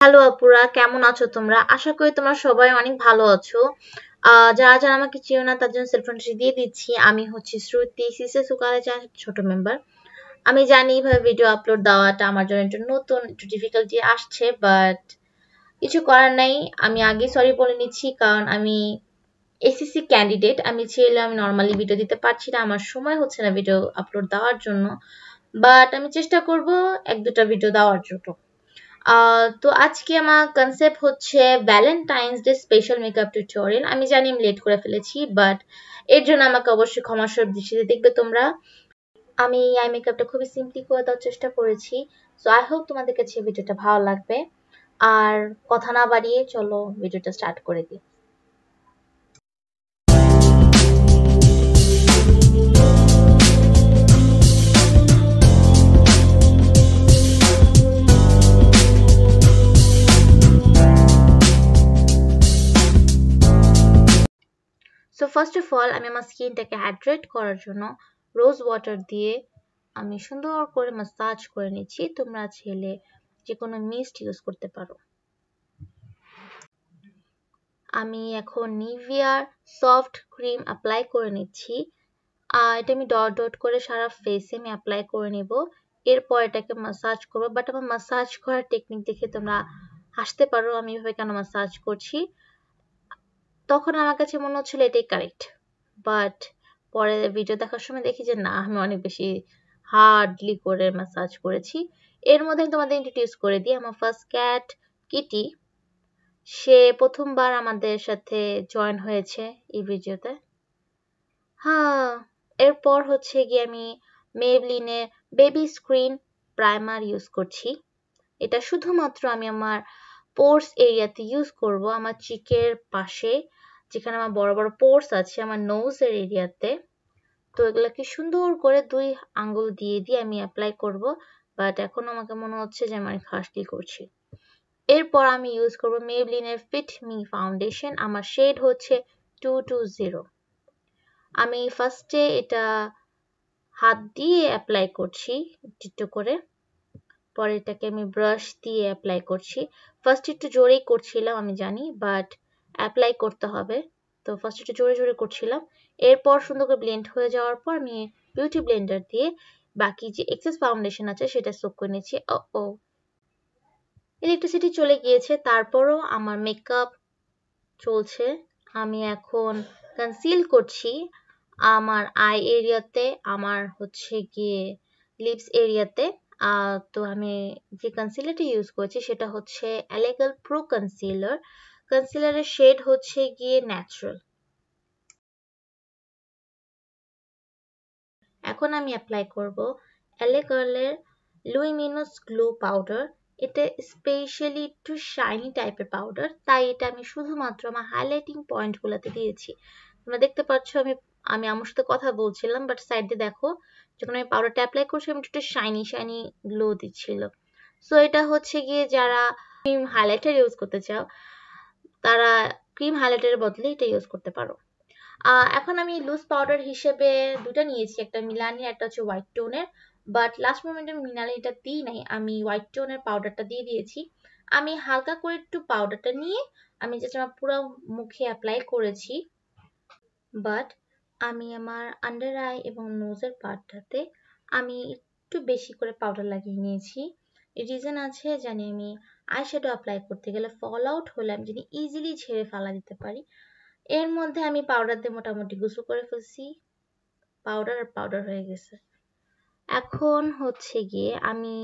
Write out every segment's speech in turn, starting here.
Hello আপুরা, কেমন আছো তোমরা? আশা করি তোমরা সবাই অনেক ভালো আছো। যারা যারা আমাকে চিনো না, তার জন্য সেলফ দিয়ে দিচ্ছি। আমি হচ্ছি শ্রুতি, সিসে সুকালে ছোট মেম্বার আমি জানি এইভাবে ভিডিও আপলোড দেওয়াটা আমার জন্য একটু নতুন, একটু ডিফিকাল্টি আসছে বাট কিছু করার নাই। আমি আগে সরি বলে নিচ্ছি, কারণ আমি এসিসি ক্যান্ডিডেট আমি ছেলে আমি নর্মালি ভিডিও দিতে পারছি না। আমার সময় হচ্ছে না ভিডিও আপলোড দেওয়ার জন্য। বাট আমি চেষ্টা করব এক দুটা ভিডিও দেওয়ার জন্য। তো আজকে আমার কনসেপ্ট হচ্ছে Valentine's day special makeup tutorial আমি জানি আমি লেট করে ফেলেছি বাট এর জন্য আমাকে অবশ্যই ক্ষমাসর দৃষ্টিতে দেখবে তোমরা। আমি আই মেকআপটা খুবই সিম্পলি করে দেওয়ার চেষ্টা করেছি। সো আই হোপ তোমাদের কাছে ভিডিওটা ভালো লাগবে। আর কথা না বাড়িয়ে চলো, ভিডিওটা স্টার্ট করে দিই। ফার্স্ট অফ অল আমি আমার স্কিনটাকে হাইড্রেট করার জন্য রোজ ওয়াটার দিয়ে আমি সুন্দর করে মাসাজ করে নিচ্ছি। তোমরা ছেলে যে কোনো মিস্ট ইউজ করতে পারো। আমি এখন নিভিয়ার সফট ক্রিম অ্যাপ্লাই করে নিচ্ছি। আর এটা আমি ডট ডট করে সারা ফেসে আমি অ্যাপ্লাই করে নিব। এরপর এটাকে মাসাজ করব। বাট আমার মাসাজ করার টেকনিক দেখে তোমরা হাসতে পারো আমি এভাবে কেন মাসাজ করছি। তখন আমার কাছে মনে হচ্ছিল এটাই কারেক্ট বাট পরে ভিডিও দেখার সময় দেখি যে, না, আমি অনেক বেশি হার্ডলি করে ম্যাসাজ করেছি। এর মধ্যে তোমাদের ইন্ট্রোডিউস করে দিই। আমার ফার্স্ট ক্যাট কিটি সে প্রথমবার আমাদের সাথে জয়েন হয়েছে এই ভিডিওতে হ্যাঁ এরপর হচ্ছে গিয়ে আমি মেবলিনের বেবি স্ক্রিন প্রাইমার ইউজ করছি। এটা শুধুমাত্র আমি আমার পোর্স এরিয়াতে ইউজ করব, আমার চিকের পাশে। যেখানে আমার বড় বড় পোর্স আছে আমার নোজের এরিয়াতে তো। এগুলোকে সুন্দর করে দুই আঙ্গুল দিয়ে দিয়ে আমি অ্যাপ্লাই করব। বাট এখন আমাকে মনে হচ্ছে যে আমি খাসলি করছি। এরপর আমি ইউজ করব মেবলিনের ফিট মি ফাউন্ডেশন আমার শেড হচ্ছে টু টু জিরো আমি ফার্স্টে এটা হাত দিয়ে অ্যাপ্লাই করছি, একটু করে। পরে এটাকে আমি ব্রাশ দিয়ে অ্যাপ্লাই করছি। ফার্স্ট একটু জোরেই করছিলাম, আমি জানি। বাট অ্যাপ্লাই করতে হবে। তো ফার্স্ট একটু জোরে জোরে করছিলাম। এরপর সুন্দর করে ব্লেন্ড হয়ে যাওয়ার পর আমি বিউটি ব্লেন্ডার দিয়ে বাকি যে এক্সেস ফাউন্ডেশন আছে সেটা সোক করে নিচ্ছি ও ইলেকট্রিসিটি চলে গিয়েছে, তারপরও আমার মেকআপ চলছে। আমি এখন কনসিল করছি আমার আই এরিয়াতে আমার হচ্ছে গিয়ে লিপস এরিয়াতে তো আমি যে কনসিলারটা ইউজ করছি সেটা হচ্ছে অ্যালেগাল প্রো কনসিলার কনসিলারের শেড হচ্ছে গিয়ে ন্যাচারাল এখন আমি অ্যাপ্লাই করব অ্যালেগালের লুইমিনোস গ্লো পাউডার এটা স্পেশালি একটু শাইনি টাইপের পাউডার তাই এটা আমি শুধুমাত্র আমার হাইলাইটিং পয়েন্টগুলোতে দিয়েছি। তোমরা দেখতে পাচ্ছ আমি আমি আমার সাথে কথা বলছিলাম বাট সাইড দেখো, যখন আমি পাউডারটা অ্যাপ্লাই করছি, আমি একটু শাইনি শাইনি গ্লো দিচ্ছিল। সো এটা হচ্ছে গিয়ে যারা হাইলাইটার ইউজ করতে চাও তারা ক্রিম হাইলাইটারের বদলে এটা ইউজ করতে পারো। এখন আমি লুজ পাউডার হিসেবে দুটো নিয়েছি, একটা মিলানি, একটা হচ্ছে হোয়াইট টোনের বাট লাস্ট মোমেন্টে মিনালি এটা দিই নাই, আমি হোয়াইট টোনের পাউডারটা দিয়ে দিয়েছি। আমি হালকা করে একটু পাউডারটা নিয়ে আমি যেটা আমার পুরো মুখে অ্যাপ্লাই করেছি। বাট আমি আমার আন্ডার আই এবং নোজের পার্টটাতে আমি একটু বেশি করে পাউডার লাগিয়ে নিয়েছি। রিজন আছে জানি আমি আই শ্যাডো অ্যাপ্লাই করতে গেলে ফল আউট হলে আমি যদি ইজিলি ছেড়ে ফেলা দিতে পারি, এর মধ্যে আমি পাউডার দিয়ে মোটামুটি গুসু করে ফেলছি। পাউডার আর পাউডার হয়ে গেছে। এখন হচ্ছে গিয়ে আমি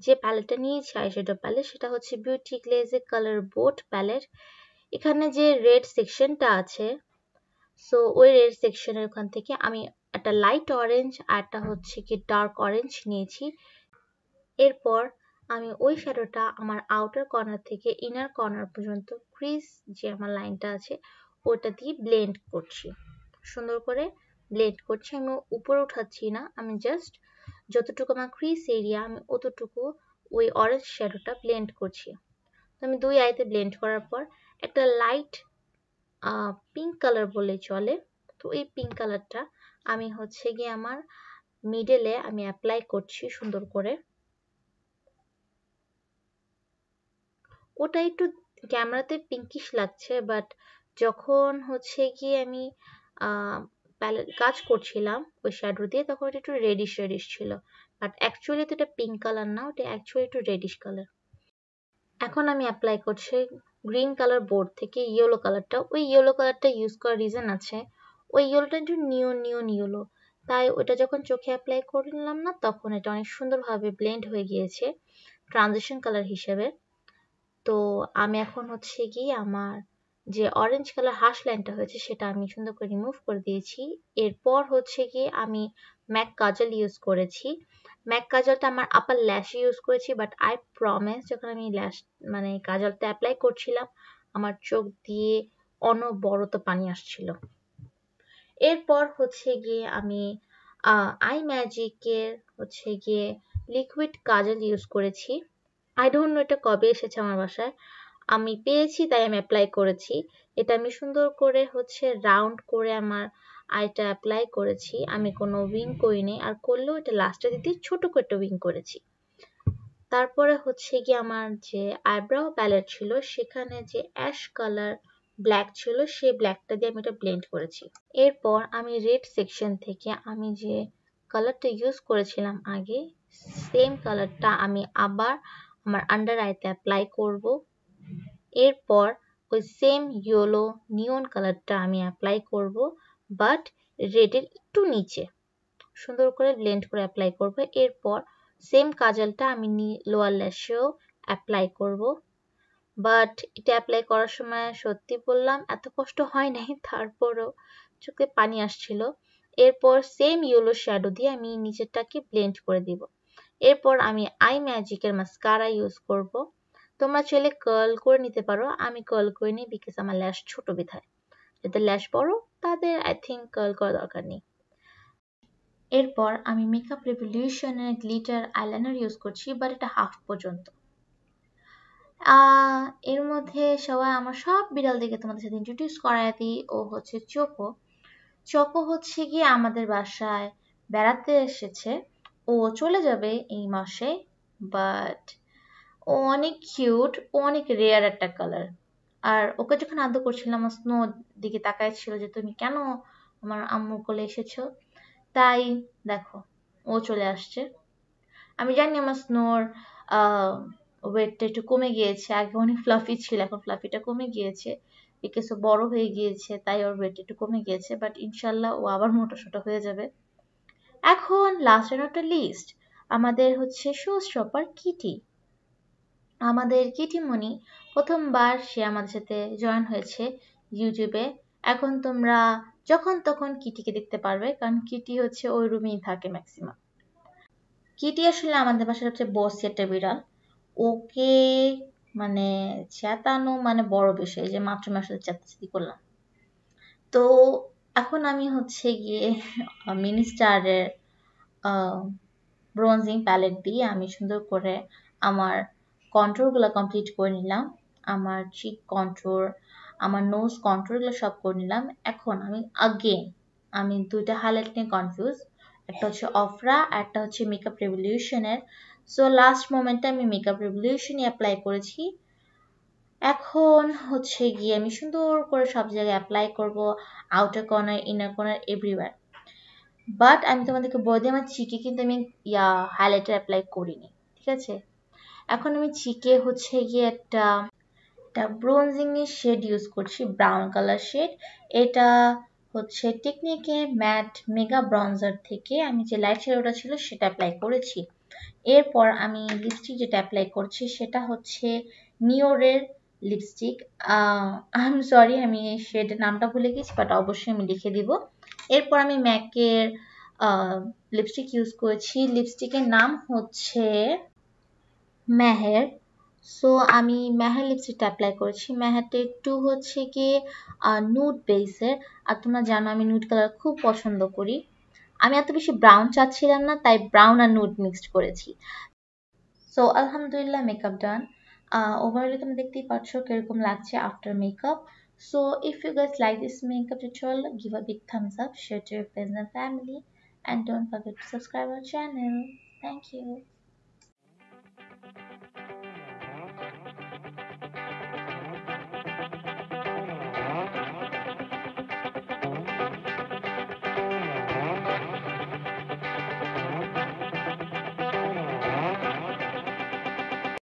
যে প্যালেটটা নিয়েছি আইশ্যাডো প্যালেট সেটা হচ্ছে বিউটি গ্লেজে কালার বোট প্যালেট এখানে যে রেড সেকশনটা আছে সো ওই রেড সেকশনের ওখান থেকে আমি একটা লাইট অরেঞ্জ আর একটা হচ্ছে কি ডার্ক অরেঞ্জ নিয়েছি। এরপর আমি ওই শ্যাডোটা আমার আউটার কর্নার থেকে ইনার কর্নার পর্যন্ত ক্রিজ যে আমার লাইনটা আছে, ওটা দিয়ে ব্লেন্ড করছি। সুন্দর করে ব্লেন্ড করছি, আমি উপরে উঠাচ্ছি না, আমি জাস্ট যতটুকু আমার ক্রিজ এরিয়া আমি অতটুকু ওই অরেঞ্জ শ্যাডোটা ব্লেন্ড করছি। তো আমি দুই আইতে ব্লেন্ড করার পর একটা লাইট পিঙ্ক কালার বলে চলে, তো এই পিঙ্ক কালারটা আমি হচ্ছে গিয়ে আমার মিডলে আমি অ্যাপ্লাই করছি সুন্দর করে। ওটা একটু ক্যামেরাতে পিঙ্কিশ লাগছে বাট যখন হচ্ছে গিয়ে আমি কাজ করছিলাম ওই শ্যাডো দিয়ে, তখন ওটা একটু রেডিশ রেডিশ ছিল। বাট অ্যাকচুয়ালি তো এটা পিঙ্ক কালার না, ওটা অ্যাকচুয়ালি একটু রেডিশ কালার এখন আমি অ্যাপ্লাই করছি গ্রিন কালার বোর্ড থেকে ইয়েলো কালারটা ওই ইয়েলো কালারটা ইউজ করার রিজন আছে। ওই ইয়েলোটা একটু নিও নিও ইয়েলো তাই ওটা যখন চোখে অ্যাপ্লাই করলাম না, তখন এটা অনেক সুন্দরভাবে ব্লেন্ড হয়ে গিয়েছে। ট্রানজিশন কালার হিসেবে। তো আমি এখন হচ্ছে কি আমার যে অরেঞ্জ কালার হাস লাইনটা হয়েছে সেটা আমি সুন্দর করে রিমুভ করে দিয়েছি। এরপর হচ্ছে কি আমি ম্যাক কাজল ইউজ করেছি। ম্যাক কাজলটা আমার আপার ল্যাশে ইউজ করেছি বাট আই প্রমিস যখন আমি ল্যাশ মানে কাজলটা অ্যাপ্লাই করছিলাম, আমার চোখ দিয়ে অনবরত পানি আসছিল। এরপর হচ্ছে গিয়ে আমি আই ম্যাজিকের হচ্ছে গিয়ে লিকুইড কাজল ইউজ করেছি। আই ডোন্ট নো এটা কবে এসেছে আমার বাসায়। আমি পেয়েছি, তাই আমি অ্যাপ্লাই করেছি। এটা আমি সুন্দর করে হচ্ছে রাউন্ড করে আমার আইটা অ্যাপ্লাই করেছি। আমি কোনো উইং করিনি। আর করলেও এটা লাস্টে দিতে ছোট করে একটা উইং করেছি। তারপরে হচ্ছে কি আমার যে আইব্রাও প্যালেট ছিল, সেখানে যে অ্যাশ কালার ব্ল্যাক ছিল সেই ব্ল্যাকটা দিয়ে আমি এটা ব্লেন্ড করেছি। এরপর আমি রেড সেকশন থেকে আমি যে কালারটা ইউজ করেছিলাম আগে সেম কালারটা আমি আবার আমার আন্ডার আইতে অ্যাপ্লাই করব। এরপর ওই সেম ইয়েলো নিয়ন কালারটা আমি অ্যাপ্লাই করব বাট রেডের একটু নিচে। সুন্দর করে ব্লেন্ড করে অ্যাপ্লাই করব। এরপর সেম কাজলটা আমি লোয়ার ল্যাশেও অ্যাপ্লাই করব। বাট এটা অ্যাপ্লাই করার সময় সত্যি বললাম, এত কষ্ট হয় নাই, তারপরও চোখে পানি আসছিল। এরপর সেম ইয়েলো শ্যাডো দিয়ে আমি নিচেরটাকে ব্লেন্ড করে দিব। এরপর আমি আই ম্যাজিকের মাস্কারা ইউজ করব। তোমরা চাইলে কার্ল করে নিতে পারো। আমি কার্ল করে নিই বিকজ আমার ল্যাশ ছোট বিধায়। যাদের ল্যাশ বড়, তাদের আই থিঙ্ক কার্ল করা দরকার নেই। এরপর আমি মেকআপ রেভলিউশনের গ্লিটার আইলাইনার ইউজ করছি বাট এটা হাফ পর্যন্ত। এর মধ্যে সবাই আমার সব বিড়াল দিকে তোমাদের সাথে ইন্ট্রোডিউস করাই দিই। ও হচ্ছে চোকো চকো হচ্ছে গিয়ে আমাদের বাসায় বেড়াতে এসেছে। ও চলে যাবে এই মাসে বাট ও অনেক কিউট ও অনেক রেয়ার একটা কালার আর ওকে যখন আদর করছিলাম স্নো দিকে তাকায় ছিল যে, তুমি কেন আমার আম্মুর কোলে এসেছ? তাই দেখো, ও চলে আসছে। আমি জানি আমার স্নোর ওয়েটটা একটু কমে গিয়েছে, আগে অনেক ফ্লাফি ছিল, এখন ফ্লাফিটা কমে গিয়েছে বিকজ ও বড় হয়ে গিয়েছে, তাই ওর ওয়েট একটু কমে গিয়েছে বাট ইনশাল্লাহ ও আবার মোটা সোটা হয়ে যাবে। এখন লাস্ট এন্ড একটা লিস্ট আমাদের হচ্ছে শো স্টপার কিটি। আমাদের কিটিমণি প্রথমবার সে আমাদের সাথে জয়েন হয়েছে ইউটিউবে এখন তোমরা যখন তখন কিটিকে দেখতে পারবে, কারণ কিটি হচ্ছে ওই রুমেই থাকে ম্যাক্সিমাম কিটি আসলে আমাদের বাসার হচ্ছে বস একটা বিড়াল ওকে মানে চেতানো মানে বড় বিষয় যে মাত্র মাসে চেতাচেতি করলাম। তো এখন আমি হচ্ছে গিয়ে মিনিস্টারের ব্রোঞ্জিং প্যালেট দিয়ে আমি সুন্দর করে আমার কন্ট্রোলগুলো কমপ্লিট করে নিলাম। আমার চিক কন্ট্রোল আমার নোজ কন্ট্রোলগুলো সব করে নিলাম। এখন আমি আগেন আমি দুইটা হাইলাইট নিয়ে কনফিউজ একটা হচ্ছে অফরা একটা হচ্ছে মেকআপ রেভলিউশনের সো লাস্ট মোমেন্টে আমি মেকআপ রেভলিউশনই অ্যাপ্লাই করেছি। এখন হচ্ছে গিয়ে আমি সুন্দর করে সব জায়গায় অ্যাপ্লাই করব outer corner inner corner everywhere but আমি তোমাদেরকে বলে দিই, আমার চিকে কিন্তু আমি, ইয়া হাইলাইটার অ্যাপ্লাই করিনি, ঠিক আছে? এখন আমি চিকে হচ্ছে গিয়ে একটা একটা ব্রোঞ্জিং এর শেড ইউজ করছি ব্রাউন কালার শেড এটা হচ্ছে টেকনিকে ম্যাট মেগা ব্রঞ্জার থেকে আমি যে লাইট শেডোটা ছিল সেটা অ্যাপ্লাই করেছি। এরপর আমি লিপস্টিক যেটা অ্যাপ্লাই করছি সেটা হচ্ছে নিওরের লিপস্টিক আই এম সরি আমি শেডের নামটা ভুলে গেছি বাট অবশ্যই আমি লিখে দিব। এরপর আমি ম্যাকের লিপস্টিক ইউজ করেছি। লিপস্টিকের নাম হচ্ছে মেহের। সো আমি মেহের লিপস্টিকটা অ্যাপ্লাই করেছি। মেহেরটা একটু হচ্ছে কি নুড বেসের আর তোমরা জানো, আমি নুড কালার খুব পছন্দ করি। আমি এত বেশি ব্রাউন চাচ্ছিলাম না, তাই ব্রাউন আর নুড মিক্সড করেছি। সো আলহামদুলিল্লাহ মেকআপ ডান ওভারঅলে তুমি দেখতেই পাচ্ছ কিরকম লাগছে after makeup so if you guys like this makeup tutorial give a big thumbs up share to your friends and family and don't forget to subscribe our channel thank you